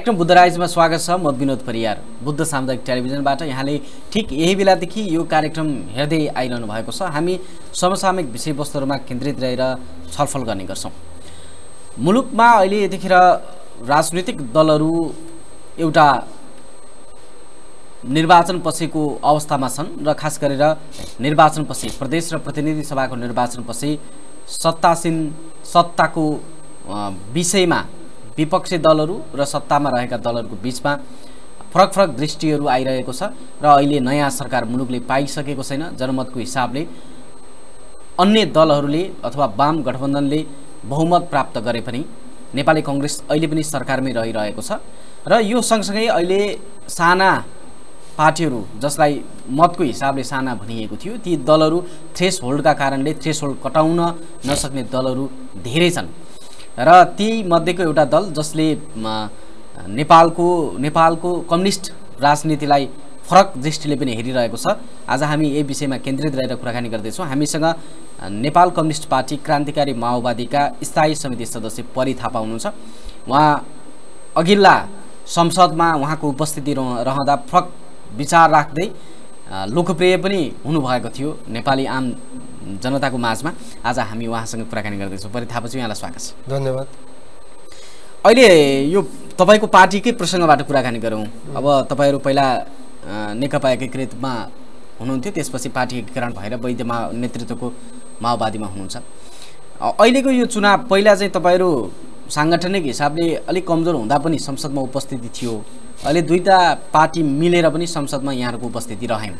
कार्यक्रम बुद्ध राइजमा स्वागत छ। म विनोद परियार। बुद्ध सामुदायिक टेलिभिजनबाट यहाँले ठिक यही बेलादेखि यो कार्यक्रम हेर्दै आइरहनु भएको छ। हामी समसामयिक विषयवस्तुहरूमा केन्द्रित रहेर छलफल गर्ने गर्छौँ। मुलुकमा अहिले यतिखेर राजनैतिक दलहरू एउटा निर्वाचन पछिको अवस्थामा छन् र खास गरेर निर्वाचन पछि प्रदेश र प्रतिनिधि सभाको निर्वाचन पछि सत्तासीन सत्ताको विषयमा विपक्षी दलहरू र सत्तामा रहेका दलहरूको बिचमा फरक फरक दृष्टिहरू आइरहेको छ र अहिले नयाँ सरकार मुलुकले पाइसकेको छैन। जनमतको हिसाबले अन्य दलहरूले अथवा वाम गठबन्धनले बहुमत प्राप्त गरे पनि नेपाली कङ्ग्रेस अहिले पनि सरकारमै रहिरहेको छ र यो सँगसँगै अहिले साना पार्टीहरू जसलाई मतको हिसाबले साना भनिएको थियो ती दलहरू थ्रेस होल्डका कारणले थ्रेस होल्ड कटाउन नसक्ने दलहरू धेरै छन्। र ती मध्येको एउटा दल जसले नेपालको नेपालको कम्युनिस्ट राजनीतिलाई फरक दृष्टिले पनि हेरिरहेको छ। आज हामी यही विषयमा केन्द्रित रहेर कुराकानी गर्दैछौँ। हामीसँग नेपाल कम्युनिस्ट पार्टी क्रान्तिकारी माओवादीका स्थायी समिति सदस्य परि थापा हुनुहुन्छ। उहाँ अघिल्ला संसदमा उहाँको उपस्थिति रह- रहँदा फरक विचार राख्दै लोकप्रिय पनि हुनुभएको थियो। नेपाली आम जनताको माझमा आज हामी उहाँसँग कुराकानी गर्दैछौँ। परि थापाजी यहाँलाई स्वागत छ। धन्यवाद। अहिले यो तपाईँको पार्टीकै प्रसङ्गबाट कुराकानी गरौँ। अब तपाईँहरू पहिला नेकपा एकीकृतमा हुनुहुन्थ्यो त्यसपछि पार्टी एकीकरण भएर वैद्य मा नेतृत्वको माओवादीमा हुनुहुन्छ। अहिलेको यो चुनाव पहिला चाहिँ तपाईँहरू साङ्गठनिक हिसाबले अलिक कमजोर हुँदा पनि संसदमा उपस्थिति थियो। अहिले दुईवटा पार्टी मिलेर पनि संसदमा यहाँहरूको उपस्थिति रहेन।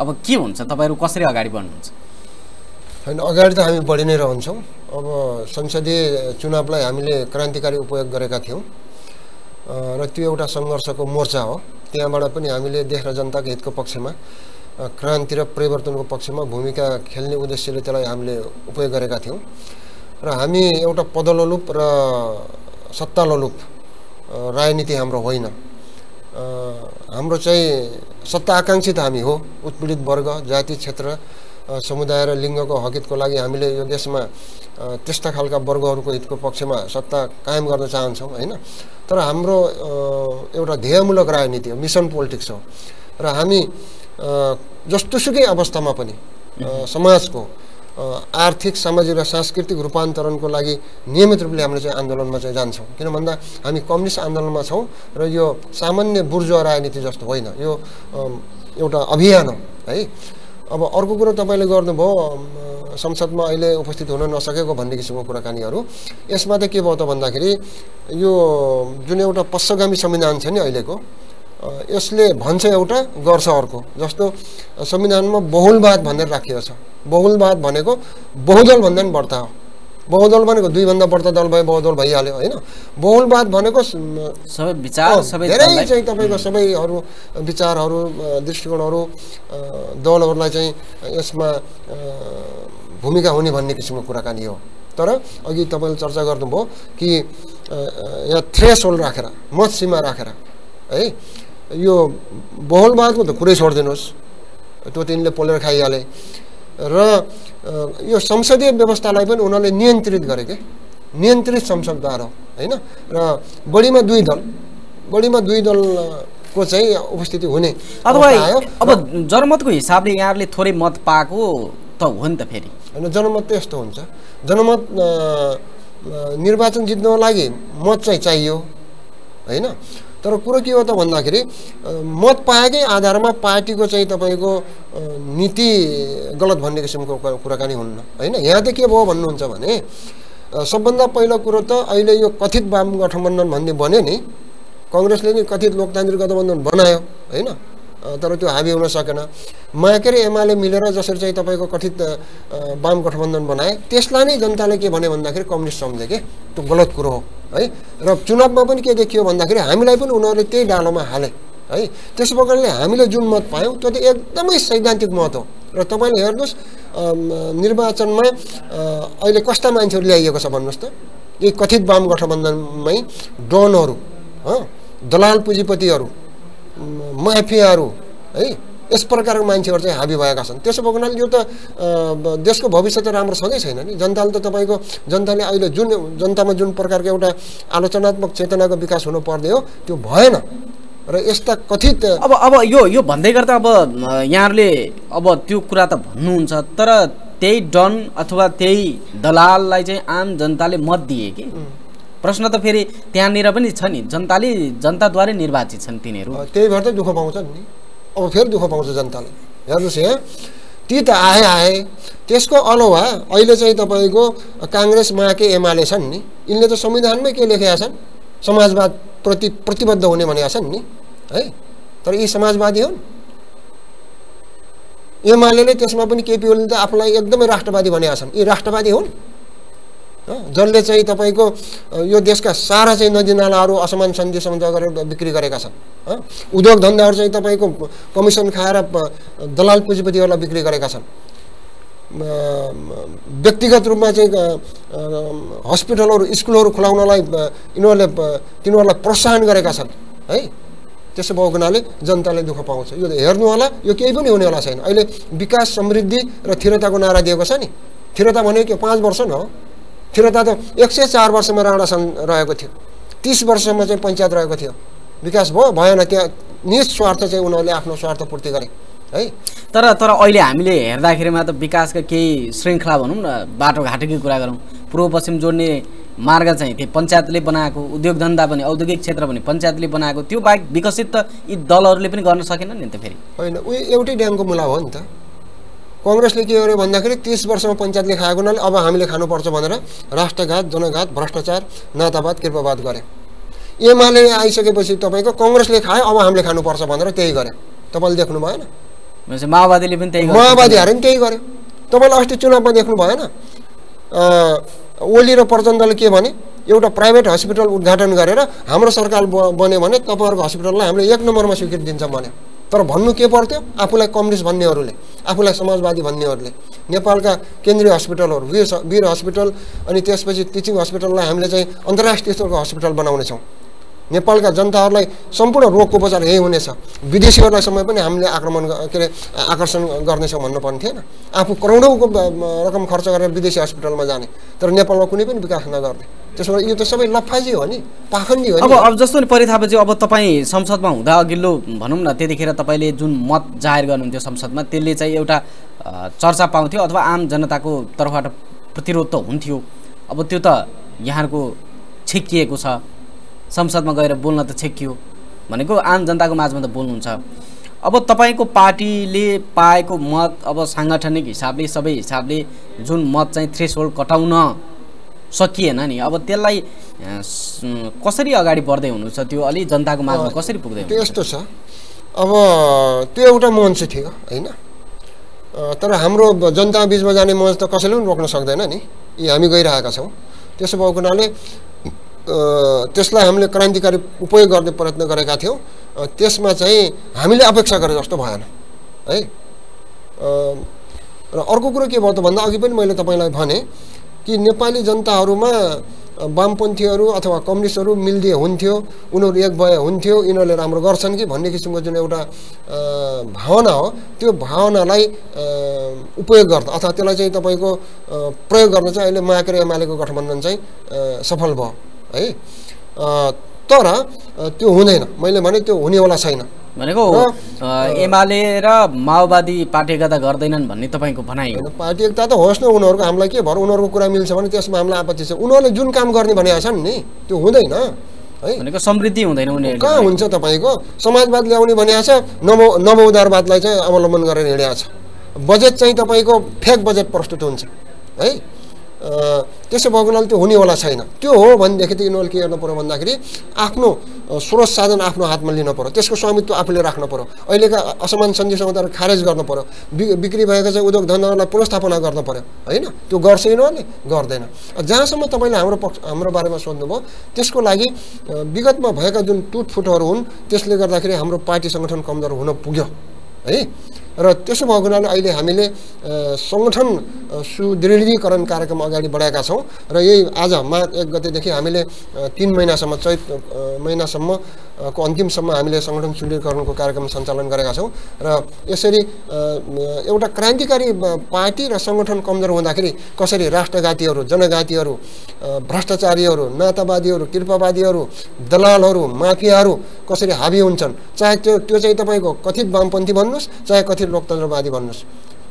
अब के हुन्छ? तपाईँहरू कसरी अगाडि बढ्नुहुन्छ? होइन अगाडि त हामी बढी नै रहन्छौँ। अब संसदीय चुनावलाई हामीले क्रान्तिकारी उपयोग गरेका थियौँ। र त्यो एउटा सङ्घर्षको मोर्चा हो। त्यहाँबाट पनि हामीले देश र जनताको हितको पक्षमा क्रान्ति र परिवर्तनको पक्षमा भूमिका खेल्ने उद्देश्यले त्यसलाई हामीले उपयोग गरेका थियौँ। र हामी एउटा पदलोलुप र सत्तालोलुप राजनीति हाम्रो होइन। हाम्रो चाहिँ सत्ता आकाङ्क्षी त हामी हो उत्पीडित वर्ग जाति क्षेत्र समुदाय र लिङ्गको हकितको लागि हामीले यो देशमा त्यस्ता खालका वर्गहरूको हितको पक्षमा सत्ता कायम गर्न चाहन्छौँ होइन? तर हाम्रो एउटा ध्येयमूलक राजनीति हो मिसन पोलिटिक्स हो। र हामी जस्तोसुकै अवस्थामा पनि समाजको आर्थिक सामाजिक र सांस्कृतिक रूपान्तरणको लागि नियमित रूपले हामीले चाहिँ आन्दोलनमा चाहिँ जान्छौँ। किन भन्दा हामी कम्युनिस्ट आन्दोलनमा छौँ र यो सामान्य बुर्जुवा राजनीति जस्तो होइन। यो एउटा अभियान हो है। अब अर्को कुरो तपाईँले गर्नुभयो संसदमा अहिले उपस्थित हुन नसकेको भन्ने किसिमको कुराकानीहरू। यसमा त के भयो त भन्दाखेरि यो जुन एउटा पश्चगामी संविधान छ नि अहिलेको यसले भन्छ एउटा गर्छ अर्को। जस्तो संविधानमा बहुलवाद भनेर राखिएको छ। बहुलवाद भनेको बहुदल भन्दा पनि बढ्ता हो। बहुदल भनेको दुईभन्दा बढ्ता दल भए बहुदल भइहाल्यो होइन? बहुलवाद भनेको सबै विचार सबै धेरै चाहिँ तपाईँको सबैहरू विचारहरू दृष्टिकोणहरू दलहरूलाई चाहिँ यसमा भूमिका हुने भन्ने किसिमको कुराकानी हो। तर अघि तपाईँले चर्चा गर्नुभयो कि यहाँ थ्रेस होल्ड राखेर मत सीमा राखेर है? यो बहुलवादको त कुरै छोडिदिनुहोस्। त्यो तिनले पोलेर खाइहाले। र यो संसदीय व्यवस्थालाई पनि उनीहरूले नियन्त्रित गरे के? नियन्त्रित संसदद्वार होइन? र बढीमा दुई दल बढीमा दुई दलको चाहिँ उपस्थिति हुने अथवा अब जनमतको हिसाबले यहाँहरूले थोरै मत पाएको त हो नि त फेरि। होइन जनमत त यस्तो हुन्छ। जनमत निर्वाचन जित्नको लागि मत चाहिँ चाहियो। होइन? तर कुरो के हो त भन्दाखेरि मत पाएकै आधारमा पार्टीको चाहिँ तपाईँको नीति गलत भन्ने किसिमको कुरा- कुराकानी हुन्न होइन? यहाँ त के भयो भन्नुहुन्छ भने सबभन्दा पहिलो कुरो त अहिले यो कथित वाम गठबन्धन भन्ने बन्यो नि। कङ्ग्रेसले नि कथित लोकतान्त्रिक गठबन्धन बनायो होइन? तर त्यो हाबी हुन सकेन। र एमाले मिलेर जसरी चाहिँ तपाईँको कथित वाम गठबन्धन बनाए त्यसलाई नै जनताले के भने भन्दाखेरि कम्युनिस्ट सम्झे के? त्यो गलत कुरो हो है? र चुनावमा पनि के देखियो भन्दाखेरि हामीलाई पनि उनीहरूले त्यही डालोमा हाले है? त्यसो प्रकारले हामीले जुन मत पायौँ त्यो त एकदमै सैद्धान्तिक मत हो। र तपाईँले हेर्नुहोस् निर्वाचनमा अहिले कस्ता मान्छेहरू ल्याइएको छ भन्नुहोस् त। यी कथित वाम गठबन्धनमै डनहरू दलाल पुँजीपतिहरू माफियाहरू है यस प्रकारको मान्छेहरू चाहिँ हाबी भएका छन्। त्यसो भएको हुनाले यो त देशको भविष्य त राम्रो छँदै छैन नि। जनताले त तपाईँको जनताले अहिले जुन जनतामा जुन प्रकारको एउटा आलोचनात्मक चेतनाको विकास हुनु पर्ने हो त्यो भएन। र यस्ता कथित अब अब यो यो भन्दै गर्दा अब यहाँहरूले अब त्यो कुरा त भन्नुहुन्छ तर त्यही डन अथवा त्यही दलाललाई चाहिँ आम जनताले मत दिए कि? प्रश्न त फेरि त्यहाँनिर पनि छ नि। जनताले जनताद्वारै निर्वाचित छन् तिनीहरू। त्यही भएर त दुःख पाउँछन् नि। अब फेरि दुःख पाउँछ जनताले। हेर्नुहोस् यहाँ। ती त आए आए। त्यसको अलावा अहिले चाहिँ तपाईँको काङ्ग्रेस माके एमाले छन् नि। यिनले त संविधानमै के लेखेका छन्? समाजवाद प्रति प्रतिबद्ध हुने भनेका छन् नि। है? तर यी समाजवादी हुन्। एमाले त्यसमा पनि केपी ओलीले त आफूलाई एकदमै राष्ट्रवादी भनेका छन्। यी राष्ट्रवादी हुन्। जसले चाहिँ तपाईँको यो देशका सारा चाहिँ नदीनालाहरू असमान सन्धि सम्झौता गरेर बिक्री गरेका छन् उद्योग धन्दाहरू चाहिँ तपाईँको कमिसन खाएर दलाल पुँजीपतिहरूलाई बिक्री गरेका छन्। व्यक्तिगत रूपमा चाहिँ हस्पिटलहरू स्कुलहरू खुलाउनलाई यिनीहरूले तिनीहरूलाई प्रोत्साहन गरेका छन् है? त्यसो भएको हुनाले जनताले दुःख पाउँछ। यो हेर्नु होला यो केही पनि हुनेवाला छैन। अहिले विकास समृद्धि र स्थिरताको नारा दिएको छ नि। स्थिरता भनेको पाँच वर्ष न हो। स्थिरता त एक सय चार वर्षमा राणा सन् रहेको थियो। तिस वर्षमा चाहिँ पञ्चायत रहेको थियो। विकास भयो भएन त्यहाँ निस्वार्थ चाहिँ उनीहरूले आफ्नो स्वार्थ पूर्ति गरे है? तर तर अहिले हामीले हेर्दाखेरिमा त विकासका केही श्रृङ्खला भनौँ न बाटोघाटोकै कुरा गरौँ। पूर्व पश्चिम जोड्ने मार्ग चाहिँ त्यही पञ्चायतले बनाएको उद्योग धन्दा पनि औद्योगिक क्षेत्र पनि पञ्चायतले बनाएको त्यो बाहेक विकसित त यी दलहरूले पनि गर्न सकेनन् नि त फेरि। होइन उयो एउटै ड्याङको मुला हो नि त। कङ्ग्रेसले के गर्यो भन्दाखेरि तिस वर्षमा पञ्चायतले खाएको हुनाले अब हामीले खानुपर्छ भनेर राष्ट्रघात जनघात भ्रष्टाचार नातावाद कृपावाद गरे। एमाले आइसकेपछि तपाईँको कङ्ग्रेसले खायो अब हामीले खानुपर्छ भनेर त्यही गरे। तपाईँले देख्नु भएन? माओवादीले पनि त्यही। माओवादीहरूले पनि त्यही गर्यो तपाईँले अस्ति चुनावमा देख्नु भएन? ओली र प्रचण्डले के भने एउटा प्राइभेट हस्पिटल उद्घाटन गरेर हाम्रो सरकार बन्यो भने तपाईँहरूको हस्पिटललाई हामीले एक नम्बरमा स्वीकृति दिन्छौँ भने। तर भन्नु के पर्थ्यो? आफूलाई कम्युनिस्ट भन्नेहरूले आफूलाई समाजवादी भन्नेहरूले नेपालका केन्द्रीय हस्पिटलहरू वीर वीर हस्पिटल अनि त्यसपछि टिचिङ हस्पिटललाई हामीले चाहिँ अन्तर्राष्ट्रिय स्तरको हस्पिटल बनाउनेछौँ। नेपालका जनताहरूलाई सम्पूर्ण रोगको उपचार यही हुनेछ। विदेशीहरूलाई समय पनि हामीले आक्रमण के अरे आकर्षण गर्नेछौँ भन्नुपर्ने थिएन। आफू करोडौँको रकम खर्च गरेर विदेशी हस्पिटलमा जाने तर नेपालमा कुनै पनि विकास नगर्ने। त्यसो भए यो त सबै लफाजी हो नि पाखण्डी हो अब अब जस्तो नि परिथापछि अब तपाईँ संसदमा हुँदा अघिल्लो भनौँ न त्यतिखेर तपाईँले जुन मत जाहेर गर्नुहुन्थ्यो संसदमा त्यसले चाहिँ एउटा चर्चा पाउँथ्यो अथवा आम जनताको तर्फबाट प्रतिरोध त हुन्थ्यो। अब त्यो त यहाँको छेकिएको छ। संसदमा गएर बोल्न त छेकियो भनेको आम जनताको माझमा त बोल्नुहुन्छ। अब तपाईँको पार्टीले पाएको मत अब साङ्गठनिक हिसाबले सबै हिसाबले जुन मत चाहिँ थ्रेस होल्ड कटाउन सकिएन नि। अब त्यसलाई कसरी अगाडि बढ्दै हुनुहुन्छ त्यो अलि जनताको माझमा कसरी पुग्दै त्यो यस्तो छ। अब त्यो एउटा मञ्च थियो होइन? तर हाम्रो जनता बिचमा जाने मञ्च त कसैले पनि रोक्न सक्दैन नि। यी हामी गइरहेका छौँ। त्यसो भएको हुनाले त्यसलाई हामीले क्रान्तिकारी उपयोग गर्ने प्रयत्न गरेका थियौँ। त्यसमा चाहिँ हामीले अपेक्षा गरे जस्तो भएन है? र अर्को कुरो के भयो त भन्दा अघि पनि मैले तपाईँलाई भने कि नेपाली जनताहरूमा वामपन्थीहरू अथवा कम्युनिस्टहरू मिल्दिए हुन्थ्यो उनीहरू एक भए हुन्थ्यो यिनीहरूले राम्रो गर्छन् कि भन्ने किसिमको जुन एउटा भावना हो त्यो भावनालाई उपयोग गर्दा अथवा त्यसलाई चाहिँ तपाईँको प्रयोग गर्न चाहिँ अहिले माके र एमालेको गठबन्धन चाहिँ सफल भयो है? तर त्यो हुँदैन। मैले भने त्यो हुनेवाला छैन। भनेको एमाले र माओवादी पार्टी एकता गर्दैनन् भन्ने तपाईँको भनाइ हो। पार्टी एकता त होस् न उनीहरूको हामीलाई के भयो? उनीहरूको कुरा मिल्छ भने त्यसमा हामीलाई आपत्ति छ। उनीहरूले जुन काम गर्ने भनेका छन् नि त्यो हुँदैन है? भनेको समृद्धि हुँदैन उनीहरूले कहाँ। हुन्छ तपाईँको? समाजवाद ल्याउने भनेको छ नमो नवोदारवादलाई चाहिँ अवलम्बन गरेर हिँडेको छ। बजेट चाहिँ तपाईँको फेक बजेट प्रस्तुत हुन्छ है? त्यसो भएको हुनाले त्यो हुनेवाला छैन। त्यो हो भनेदेखि त यिनीहरूले के गर्नु पऱ्यो भन्दाखेरि आफ्नो स्रोत साधन आफ्नो हातमा लिनु पऱ्यो त्यसको स्वामित्व आफूले राख्नु पऱ्यो अहिलेका असमान सन्धि समुदाय खारेज गर्नु पऱ्यो बि बिक्री भएको चाहिँ उद्योग धन्दाहरूलाई पुनस्थापना गर्नु पऱ्यो होइन? त्यो गर्छ यिनीहरूले गर्दैन। जहाँसम्म तपाईँले हाम्रो पक्ष हाम्रो बारेमा सोध्नुभयो त्यसको लागि विगतमा भएका जुन टुटफुटहरू हुन् त्यसले गर्दाखेरि हाम्रो पार्टी सङ्गठन कमजोर हुन पुग्यो। है? र त्यसो भएको हुनाले अहिले हामीले सङ्गठन सुदृढीकरण कार्यक्रम अगाडि बढाएका छौँ र यही आज मार्च एक गतेदेखि हामीले तिन महिनासम्म चैत महिनासम्म को अन्तिमसम्म हामीले सङ्गठन सुदृढीकरणको कार्यक्रम सञ्चालन गरेका छौँ र यसरी एउटा क्रान्तिकारी पार्टी र सङ्गठन कमजोर हुँदाखेरि कसरी राष्ट्रघातीहरू जनघातीहरू भ्रष्टाचारीहरू नातावादीहरू कृपावादीहरू दलालहरू माफियाहरू कसरी हाबी हुन्छन्? चाहे त्यो त्यो चाहिँ तपाईँको कथित वामपन्थी भन्नुहोस् चाहे कथित लोकतन्त्रवादी भन्नुहोस्।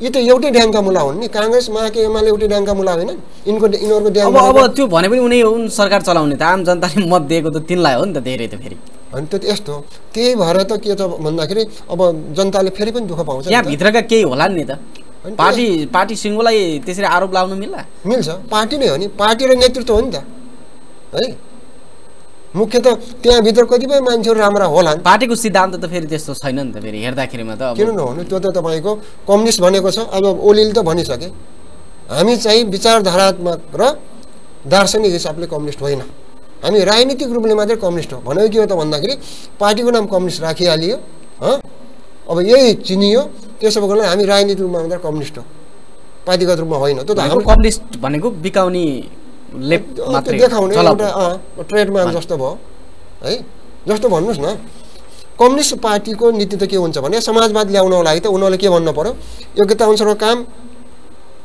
यी त एउटै ड्याङका मुला हुन् नि। काङ्ग्रेस माके एमाले एउटै ड्याङका मुला होइनन् यिनको यिनीहरूको ड्याङ अब अब त्यो भने पनि उनी हुन् सरकार चलाउने त। आम जनताले मत दिएको त तिनलाई हो नि त धेरै त फेरि। अनि त्यो त यस्तो। त्यही भएर त के छ भन्दाखेरि अब जनताले फेरि पनि दुःख पाउँछ नि यहाँ त। भित्रका केही होला नि त? पार्टी पार्टी सिङ्गोलाई त्यसरी आरोप लाउनु मिल्ला? मिल्छ। पार्टी नै हो नि। पार्टी र नेतृत्व हो नि त। है? मुख्य त त्यहाँभित्र कतिपय मान्छेहरू राम्रा होलान् पार्टीको सिद्धान्त त फेरि त्यस्तो छैन नि त फेरि। हेर्दाखेरिमा त किन नहुनु त्यो त तपाईँको कम्युनिस्ट भनेको छ। अब ओलीले त भनिसके। हामी चाहिँ विचारधारात्मक र दार्शनिक हिसाबले कम्युनिस्ट होइन। हामी राजनीतिक रूपले मात्रै कम्युनिस्ट हो। भनेको के हो त भन्दाखेरि पार्टीको नाम कम्युनिस्ट राखिहालियो हँ? अब यही चिनियो त्यसो भएको हामी राजनीतिक रूपमा मात्रै कम्युनिस्ट हो। पार्टीगत रूपमा होइन। त्यो त हाम्रो कम्युनिस्ट भनेको बिकाउने देखाउने एउटा ट्रेडमार्क जस्तो भयो है? जस्तो भन्नुहोस् न कम्युनिस्ट पार्टीको नीति त के हुन्छ भने समाजवाद ल्याउनको लागि त उनीहरूले के भन्नु पर्यो? योग्यता अनुसारको काम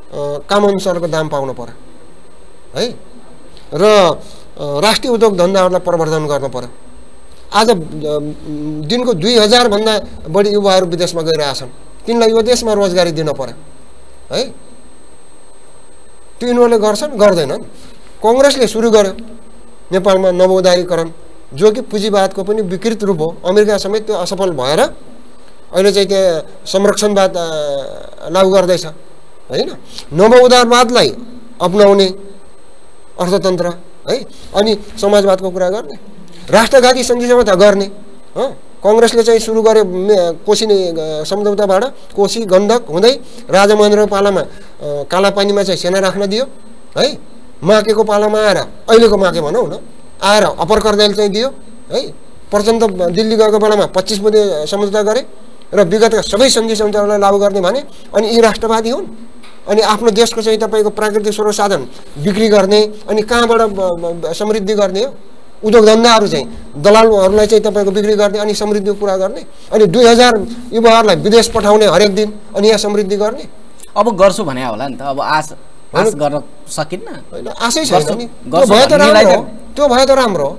अँ, काम अनुसारको दाम पाउनु पर्यो है? र राष्ट्रिय उद्योग धन्दाहरूलाई प्रवर्धन गर्नु पर्यो। आज दिनको दुई हजारभन्दा बढी युवाहरू विदेशमा गइरहेछन्। तिनलाई यो देशमा रोजगारी दिन पर्यो। है? त्यो यिनीहरूले गर्छन् गर्दैनन्। कङ्ग्रेसले सुरु गर्यो। नेपालमा नवोदारीकरण जो कि पुँजीवादको पनि विकृत रूप हो। अमेरिका समेत त्यो असफल भएर अहिले चाहिँ त्यहाँ संरक्षणवाद लागू गर्दैछ। होइन? नवोदारवादलाई अप्नाउने अर्थतन्त्र है? अनि समाजवादको कुरा गर्ने? राष्ट्रघाती सन्धिसम्म त गर्ने हँ? कङ्ग्रेसले चाहिँ सुरु गर्यो अ, सम्झौताबाट कोसी गण्डक हुँदै राजा महेन्द्रको पालामा कालापानीमा चाहिँ सेना राख्न दियो है? माकेको पालामा आएर अहिलेको माके भनौँ न आएर अप्पर कर्देल चाहिँ दियो है? प्रचण्ड दिल्ली गएको बेलामा पच्चिस बुधे सम्झौता गरे र विगतका सबै सन्धि सम्झौतालाई लागू गर्ने भने अनि यी राष्ट्रवादी हुन्। अनि आफ्नो देशको चाहिँ तपाईँको प्राकृतिक स्रोत साधन बिक्री गर्ने अनि कहाँबाट समृद्धि गर्ने उद्योग धन्दाहरू चाहिँ दलालहरूलाई चाहिँ तपाईँको बिक्री गर्ने अनि समृद्धिको कुरा गर्ने अनि दुई हजार युवाहरूलाई विदेश पठाउने हरेक दिन अनि यहाँ समृद्धि गर्ने। अब गर्छु भने होला नि त अब आश आश गर्न सकिन्न? आशै छैन गर्छु- नि। भए त राम्रो त्यो भए त राम्रो हो।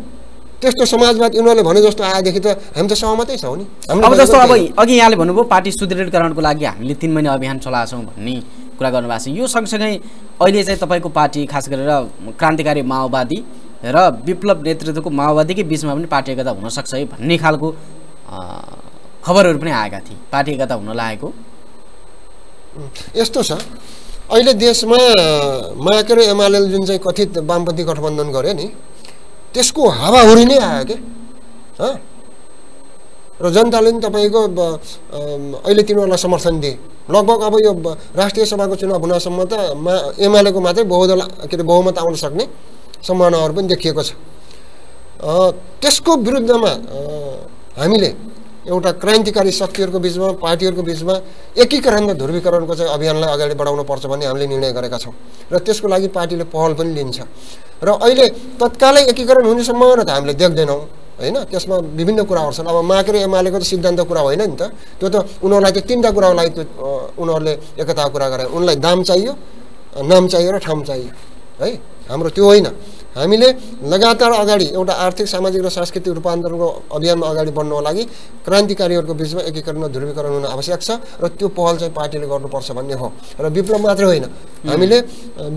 त्यस्तो समाजवाद यिनीहरूले भने जस्तो आएदेखि त हामी त सहमतै छौँ नि। अब जस्तो अब। अघि यहाँले भन्नुभयो पार्टी सुदृढीकरणको लागि हामीले तिन महिना अभियान चलाएको छौँ भन्ने। कुरा गर्नुभएको छ। यो सँगसँगै अहिले चाहिँ तपाईँको पार्टी खास गरेर क्रान्तिकारी माओवादी र विप्लव नेतृत्वको माओवादीकै बिचमा पनि पार्टी एकता हुनसक्छ है भन्ने खालको खबरहरू पनि आएका थिए। पार्टी एकता हुन लागेको। यस्तो छ। अहिले देशमा माके र एमाले जुन चाहिँ कथित वामपन्थी गठबन्धन गर्यो नि त्यसको हावाहुरी नै आयो के? हँ र जनताले पनि तपाईँको अहिले तिनीहरूलाई समर्थन दिए। लगभग अब यो राष्ट्रिय सभाको चुनाव हुनसम्म त मा एमालेको मात्रै बहुदल के अरे बहुमत आउन सक्ने सम्भावनाहरू पनि देखिएको छ। त्यसको विरुद्धमा हामीले एउटा क्रान्तिकारी शक्तिहरूको बिचमा पार्टीहरूको बिचमा एकीकरण र ध्रुवीकरणको चाहिँ अभियानलाई अगाडि बढाउनु पर्छ भन्ने हामीले निर्णय गरेका छौँ र त्यसको लागि पार्टीले पहल पनि लिन्छ। र अहिले तत्कालै एकीकरण हुने सम्भावना त हामीले देख्दैनौँ। होइन? त्यसमा विभिन्न कुराहरू छन्। अब माके र एमालेको त सिद्धान्त कुरा होइन नि त। त्यो त उनीहरूलाई चाहिँ तिनवटा कुराको लागि त्यो उनीहरूले एकताको कुरा गरे। उनलाई दाम चाहियो नाम चाहियो र ठाउँ चाहियो। है? हाम्रो त्यो होइन। हामीले लगातार अगाडि एउटा आर्थिक सामाजिक र सांस्कृतिक रूपान्तरणको अभियानमा अगाडि बढ्नको लागि क्रान्तिकारीहरूको बिचमा एकीकरण र ध्रुवीकरण हुन आवश्यक छ र त्यो पहल चाहिँ पार्टीले गर्नुपर्छ भन्ने हो। र विप्लव मात्रै होइन। हामीले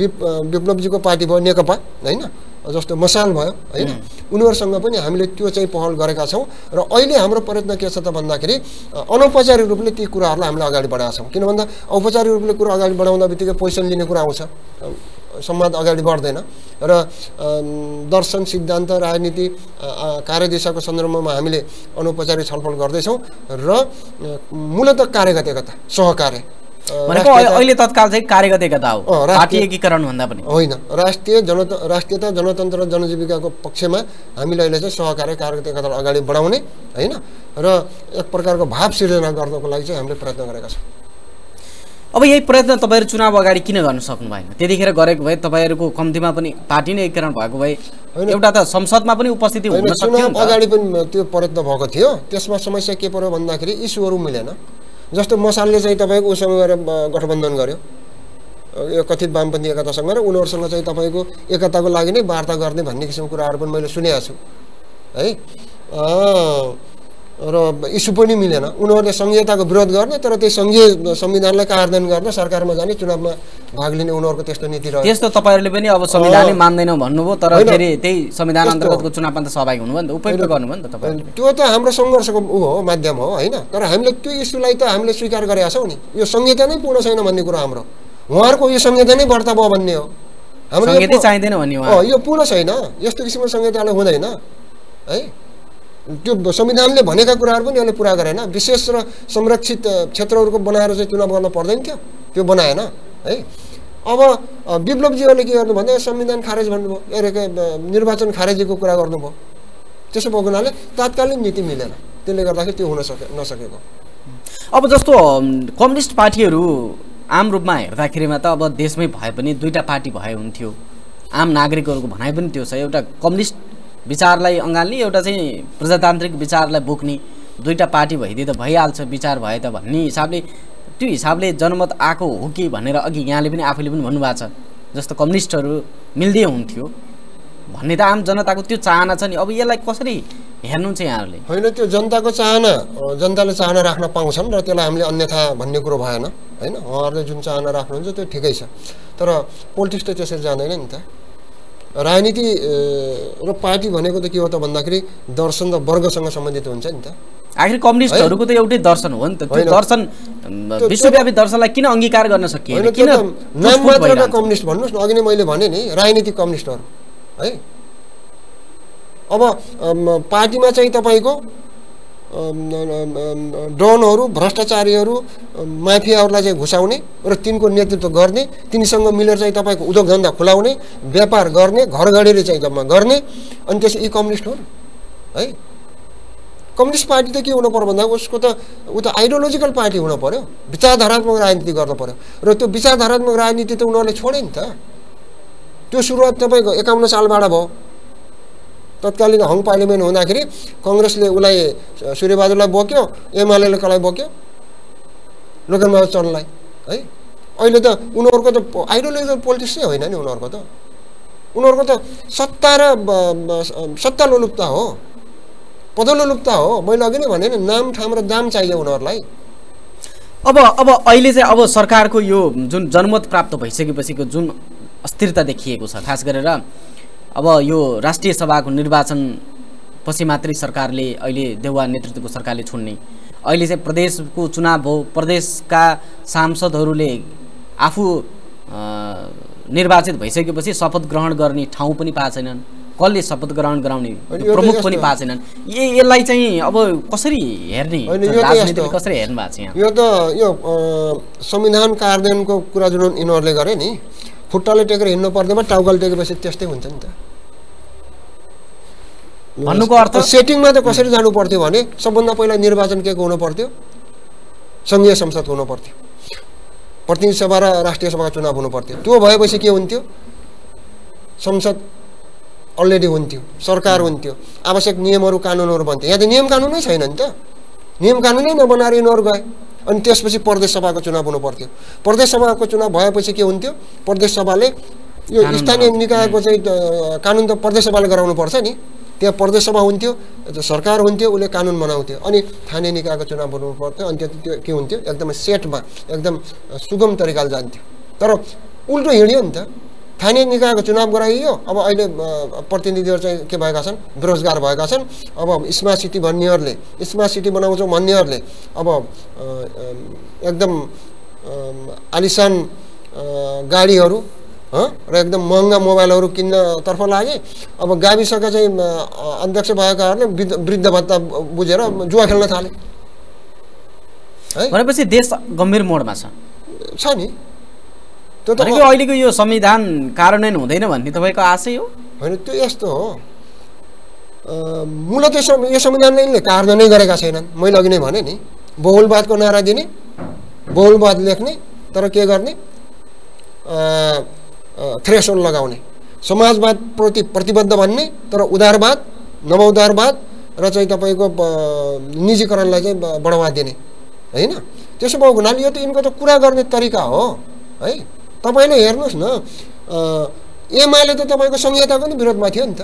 विप विप्लवजीको पार्टी भयो नेकपा होइन? जस्तो मसाल भयो होइन? उनीहरूसँग पनि हामीले त्यो चाहिँ पहल गरेका छौँ र अहिले हाम्रो प्रयत्न के छ त भन्दाखेरि अनौपचारिक रूपले ती कुराहरूलाई हामीले अगाडि बढाएका छौँ। किन भन्दा औपचारिक रूपले कुरा अगाडि बढाउँदा बित्तिकै पोजिसन लिने कुरा आउँछ। अ, संवाद अगाडि बढ्दैन र दर्शन सिद्धान्त राजनीति कार्यदिशाको सन्दर्भमा हामीले अनौपचारिक छलफल गर्दैछौँ र मूलत कार्यगत एकता सहकार्य भनेको अहिले तत्काल चाहिँ कार्यगत एकता हो पार्टी एकीकरण भन्दा पनि। होइन। राष्ट्रिय जनत राष्ट्रियता जनतन्त्र जनजीविकाको पक्षमा हामीले अहिले चाहिँ सहकार्य कार्यगत एकतालाई अगाडि बढाउने होइन? र एक प्रकारको भाव सिर्जना गर्नको लागि चाहिँ हामीले प्रयत्न गरेका छौँ। अब यही प्रयत्न तपाईँहरू चुनाव अगाडि किन गर्न सक्नु भएन? त्यतिखेर गरेको भए तपाईँहरूको कम्तीमा पनि पार्टी नै एकीकरण भएको भए। एउटा त संसदमा पनि उपस्थिति हुन अगाडि पनि त्यो प्रयत्न भएको थियो। त्यसमा समस्या के पर्यो भन्दाखेरि इस्युहरू मिलेन। जस्तो मसालले चाहिँ तपाईँको उसँग गएर गठबन्धन गर्यो। यो कथित वामपन्थी एकतासँग र उनीहरूसँग चाहिँ तपाईँको एकताको लागि नै वार्ता गर्ने भन्ने किसिमको कुराहरू पनि मैले सुनेको छु। है? र इस्यु पनि मिलेन। उनीहरूले सङ्घीयताको विरोध गर्ने तर त्यही सङ्घीय संविधानलाई कार्यान्वयन गर्न सरकारमा जाने चुनावमा भाग लिने उनीहरूको त्यस्तो नीति रह्यो। त्यस्तो तपाईँहरूले पनि अब संविधानै मान्दैनौँ भन्नुभयो तर। फेरि त्यही संविधान अन्तर्गतको चुनावमा त सहभागी हुनुभयो नि त। उपयुक्त गर्नुभयो नि त तपाईँ त्यो त हाम्रो सङ्घर्षको ऊ हो माध्यम हो होइन। तर हामीले त्यो इस्युलाई त हामीले स्वीकार गरेका छौँ नि। यो संहिता नै पूर्ण छैन भन्ने कुरा हाम्रो। उहाँहरूको यो संहिता नै व्रत भयो भन्ने हो। हाम्रो यो पूर्ण छैन। यस्तो किसिमको संहिताले हुँदैन। है? त्यो संविधानले भनेका कुराहरू पनि यसले पुरा गरेन। विशेष र संरक्षित क्षेत्रहरूको बनाएर चाहिँ चुनाव गर्न पर्दैन थियो त्यो बनाएन है। अब विप्लवजीहरूले के गर्नु भन्दा संविधान खारेज भन्नुभयो अरे निर्वाचन खारेजीको कुरा गर्नुभयो। त्यसो भएको हुनाले तात्कालीन नीति मिलेन। त्यसले गर्दाखेरि त्यो हुन सके नसकेको। अब जस्तो कम्युनिस्ट पार्टीहरू आम रूपमा हेर्दाखेरिमा त अब देशमै भए पनि दुईवटा पार्टी भए हुन्थ्यो। आम नागरिकहरूको भनाइ पनि त्यो छ। एउटा कम्युनिस्ट विचारलाई अँगाल्ने एउटा चाहिँ प्रजातान्त्रिक विचारलाई बोक्ने दुईवटा पार्टी भइदिए त भइहाल्छ विचार भए त भन्ने हिसाबले त्यो हिसाबले जनमत आएको हो कि भनेर अघि यहाँले पनि आफूले पनि भन्नुभएको छ। जस्तो कम्युनिस्टहरू मिल्दै हुन्थ्यो भन्ने त आम जनताको त्यो चाहना छ नि। अब यसलाई कसरी हेर्नुहुन्छ यहाँहरूले? होइन त्यो जनताको चाहना जनताले चाहना राख्न पाउँछन् र त्यसलाई हामीले अन्यथा भन्ने कुरो भएन होइन? उहाँहरूले जुन चाहना राख्नुहुन्छ त्यो ठिकै छ। तर पोलिटिक्स त त्यसरी जाँदैन नि त। राजनीति र पार्टी भनेको त के हो त भन्दाखेरि दर्शन र वर्गसँग सम्बन्धित हुन्छ नि त। आखिर कम्युनिस्टहरूको त एउटै दर्शन हो नि त। त्यो। दर्शन विश्वव्यापी दर्शनलाई किन अङ्गीकार गर्न सकिएन? किन नाम मात्रका? कम्युनिस्ट भन्नुहोस् न। अघि नै मैले भने नि राजनीतिक कम्युनिस्टहरू है? अब पार्टीमा चाहिँ तपाईँको डनहरू भ्रष्टाचारीहरू माफियाहरूलाई चाहिँ घुसाउने र तिनको नेतृत्व गर्ने तिनीसँग मिलेर चाहिँ तपाईँको उद्योग धन्दा खुलाउने व्यापार गर्ने घर घडेरी चाहिँ जम्मा गर्ने। अनि त्यस यी कम्युनिस्ट हुन् है? कम्युनिस्ट पार्टी त के हुनु पर्यो भन्दा उसको त ऊ त आइडियोलोजिकल पार्टी हुनु पर्यो विचारधारात्मक राजनीति गर्नु पर्यो। र त्यो विचारधारात्मक राजनीति त उनीहरूले छोडे नि त। त्यो सुरुवात तपाईँको एकाउन्न सालबाट भयो। तत्कालीन हङ पार्लिमेन्ट हुँदाखेरि कङ्ग्रेसले उसलाई सूर्यबहादुरलाई बोक्यो एमाले कसलाई बोक्यो? लोकनबहादुर चन्दलाई है? अहिले त उनीहरूको त आइडियोलोजिकल पोलिटिक्स नै होइन नि उनीहरूको त। उनीहरूको त सत्ता र सत्ता लोलुप्ता हो। पदलोलुप्ता हो। मैले अघि नै भने नि नाम ठाम र दाम चाहियो उनीहरूलाई। अब अब अहिले चाहिँ अब सरकारको यो जुन जनमत प्राप्त भइसकेपछिको जुन अस्थिरता देखिएको छ खास गरेर अब यो राष्ट्रिय सभाको निर्वाचन पछि मात्रै सरकारले अहिले देउवा नेतृत्वको सरकारले छोड्ने। अहिले चाहिँ प्रदेशको चुनाव हो प्रदेशका सांसदहरूले आफू निर्वाचित भइसकेपछि शपथ ग्रहण गर्ने ठाउँ पनि पाएको छैनन् कसले शपथ ग्रहण गराउने प्रमुख पनि पाएको छैनन् ए यसलाई चाहिँ अब कसरी हेर्ने? कसरी हेर्नु भएको छ यहाँ? यो त यो संविधान कार्यान्वयनको कुरा जुन यिनीहरूले गरे नि खुट्टाले टेकेर हिँड्नु पर्दैमा टाउकाले टेकेपछि त्यस्तै हुन्छ नि त। भन्नुको अर्थ सेटिङमा त कसरी जानु पर्थ्यो भने सबभन्दा पहिला निर्वाचन के को हुनु पर्थ्यो? सङ्घीय संसद हुनु पर्थ्यो। प्रतिनिधि सभा र राष्ट्रिय सभाको चुनाव हुनु पर्थ्यो। त्यो भएपछि के हुन्थ्यो? संसद अलरेडी हुन्थ्यो सरकार हुन्थ्यो आवश्यक नियमहरू कानुनहरू बन्थ्यो। यहाँ त नियम कानुनै छैन नि त। नियम कानुनै नबनाएर यिनीहरू गए। अनि त्यसपछि प्रदेश सभाको चुनाव हुनु पर्थ्यो प्रदेश सभाको चुनाव भएपछि के हुन्थ्यो? प्रदेश सभाले यो स्थानीय बनाउने। निकायको चाहिँ कानुन त प्रदेश सभाले गराउनु पर्छ नि। त्यहाँ प्रदेश सभा हुन्थ्यो सरकार हुन्थ्यो उसले कानुन बनाउँथ्यो। अनि स्थानीय निकायको चुनाव हुनु पर्थ्यो अनि त्यो के हुन्थ्यो? एकदमै सेटमा एकदम सुगम तरिकाले जान्थ्यो। तर उल्टो हिँड्यो नि त। स्थानीय निकायको चुनाव गराइयो अब अहिले प्रतिनिधिहरू चाहिँ के भएका छन्? बेरोजगार भएका छन्। अब स्मार्ट सिटी भन्नेहरूले स्मार्ट सिटी बनाउँछौँ भन्नेहरूले अब एकदम आलिसान गाडीहरू हँ र एकदम महँगा मोबाइलहरू किन्नतर्फ लागे। अब गाविसका चाहिँ अध्यक्ष भएकाहरूले वृद्ध वृद्ध भत्ता बुझेर जुवा खेल्न थाले। है? भनेपछि देश गम्भीर मोडमा छ। छ नि। त्यो त अहिलेको यो संविधान कार्यान्वयन हुँदैन भन्ने तपाईँको आशै हो? होइन त्यो यस्तो हो। मूलत यो संविधानले कार्यान्वयनै गरेका छैनन्। मैले अघि नै भने नि बहुलवादको नारा दिने बहुलवाद लेख्ने तर के गर्ने? थ्रेसोल लगाउने। समाजवादप्रति प्रतिबद्ध भन्ने तर उदारवाद नवउदारवाद र चाहिँ तपाईँको निजीकरणलाई चाहिँ बढावा दिने। होइन? त्यसो भएको हुनाले यो त यिनको त कुरा गर्ने तरिका हो है? तपाईँले हेर्नुहोस् न एमाले त तपाईँको संहिताको नि विरोधमा थियो नि त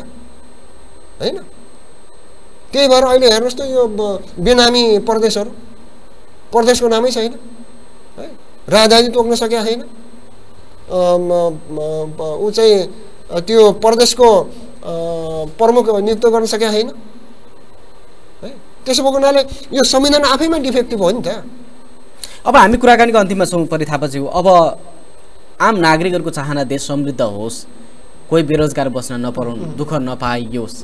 होइन? त्यही भएर अहिले हेर्नुहोस् त यो बेनामी प्रदेशहरू प्रदेशको नामै छैन है? राजधानी तोक्न सकेका छैन। ऊ चाहिँ त्यो प्रदेशको प्रमुख नियुक्त गर्न सकेका छैन है? त्यसो भएको हुनाले यो संविधान आफैमा डिफेक्टिभ हो नि त। अब हामी कुराकानीको अन्तिममा छौँ परि थापाज्यू अब आम नागरिकहरूको चाहना देश समृद्ध होस् कोही बेरोजगार बस्न नपराउनु दुःख नपाइयोस्।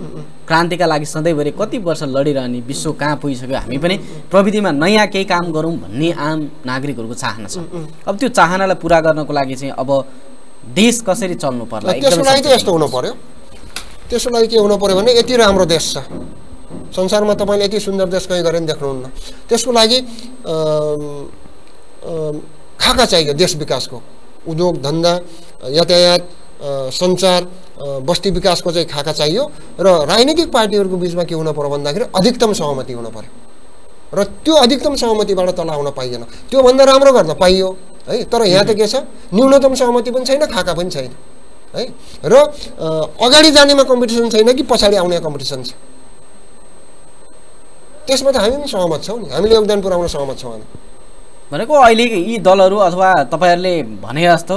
क्रान्तिका लागि सधैँभरि कति वर्ष लडिरहने विश्व कहाँ पुगिसक्यो हामी पनि प्रविधिमा नयाँ केही काम गरौँ भन्ने आम नागरिकहरूको चाहना छ। अब त्यो चाहनालाई पुरा गर्नको लागि चाहिँ अब देश कसरी चल्नु पर्ला? त्यसको लागि चाहिँ यस्तो हुनु पर्यो। त्यसको लागि के हुनु पर्यो भने यति राम्रो देश छ। संसारमा तपाईँले यति सुन्दर देश कहीँ गरे पनि देख्नुहुन्न। त्यसको लागि खाका चाहियो देश विकासको। उद्योग धन्दा यातायात सञ्चार बस्ती विकासको चाहिँ खाका चाहियो र राजनीतिक पार्टीहरूको बिचमा के हुनु पर्यो भन्दाखेरि अधिकतम सहमति हुनु पर्यो। र त्यो अधिकतम सहमतिबाट तल आउन पाइएन। त्योभन्दा राम्रो गर्न पाइयो है? तर यहाँ त के छ? न्यूनतम सहमति पनि छैन खाका पनि छैन है? र अगाडि जानेमा कम्पिटिसन छैन कि पछाडि आउने कम्पिटिसन छ? त्यसमा त हामी पनि सहमत छौँ नि। हामीले योगदान पुऱ्याउन सहमत छौँ हामी। भनेको अहिले यी दलहरू अथवा तपाईँहरूले भने जस्तो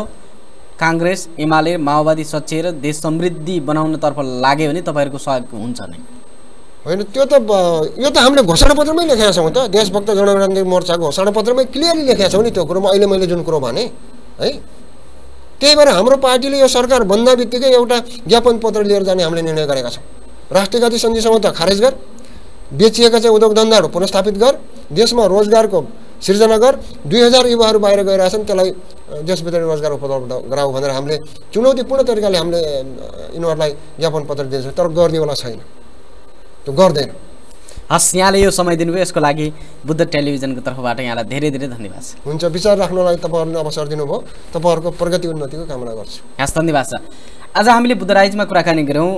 काङ्ग्रेस एमाले माओवादी सच्याएर देश समृद्धि बनाउनतर्फ लाग्यो भने तपाईँहरूको सहयोग हुन्छ नै। होइन त्यो त यो त हामीले घोषणापत्रमै लेखेका छौँ त। देशभक्त जनक्रान्ति मोर्चाको घोषणापत्रमै क्लियरली लेखेका छौँ नि त्यो कुरोमा। अहिले मैले जुन कुरो भने है? त्यही भएर हाम्रो पार्टीले यो सरकार भन्दा बित्तिकै एउटा ज्ञापन पत्र लिएर जाने हामीले निर्णय गरेका छौँ। राष्ट्रियघाती सन्धि सम्झौता खारेज गर बेचिएका चाहिँ उद्योग धन्दाहरू पुनस्थापित गर देशमा रोजगारको सिर्जना गर दुई हजार युवाहरू बाहिर गइरहेछन् त्यसलाई देशभित्र रोजगार उपलब्ध गराऊ भनेर हामीले चुनौतीपूर्ण तरिकाले हामीले यिनीहरूलाई ज्ञापन पत्र दिन्छौँ तर गर्नेवाला छैन। त्यो गर्दैन। हस् यहाँले यो समय दिनुभयो यसको लागि बुद्ध टेलिभिजनको तर्फबाट यहाँलाई धेरै धेरै धन्यवाद छ हुन्छ विचार राख्नलाई तपाईँहरूले अवसर दिनुभयो। तपाईँहरूको प्रगति उन्नतिको कामना गर्छु। हस् धन्यवाद छ आज हामीले बुद्धराइजमा कुराकानी गऱ्यौँ।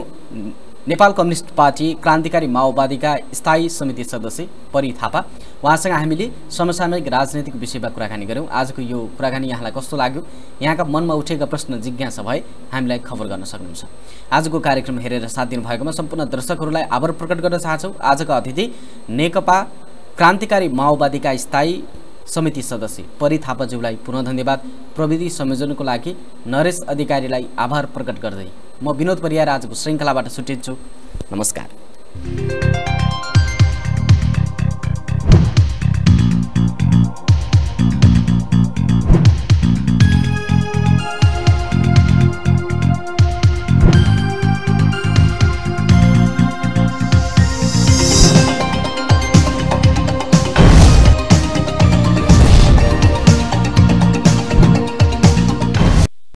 नेपाल कम्युनिस्ट पार्टी क्रान्तिकारी माओवादीका स्थायी समिति सदस्य परि थापा। उहाँसँग हामीले समसामयिक राजनैतिक विषयमा कुराकानी गऱ्यौँ। आजको यो कुराकानी यहाँलाई कस्तो लाग्यो? यहाँका मनमा उठेका प्रश्न जिज्ञासा भए हामीलाई खबर गर्न सक्नुहुन्छ। आजको कार्यक्रम हेरेर साथ दिनुभएकोमा सम्पूर्ण दर्शकहरूलाई आभार प्रकट गर्न चाहन्छौँ। आजका अतिथि नेकपा क्रान्तिकारी माओवादीका स्थायी समिति सदस्य परि थापाज्यूलाई पुनः धन्यवाद। प्रविधि संयोजनको लागि नरेश अधिकारीलाई आभार प्रकट गर्दै म विनोद परियार आजको श्रृङ्खलाबाट छुट्टिन्छु। नमस्कार।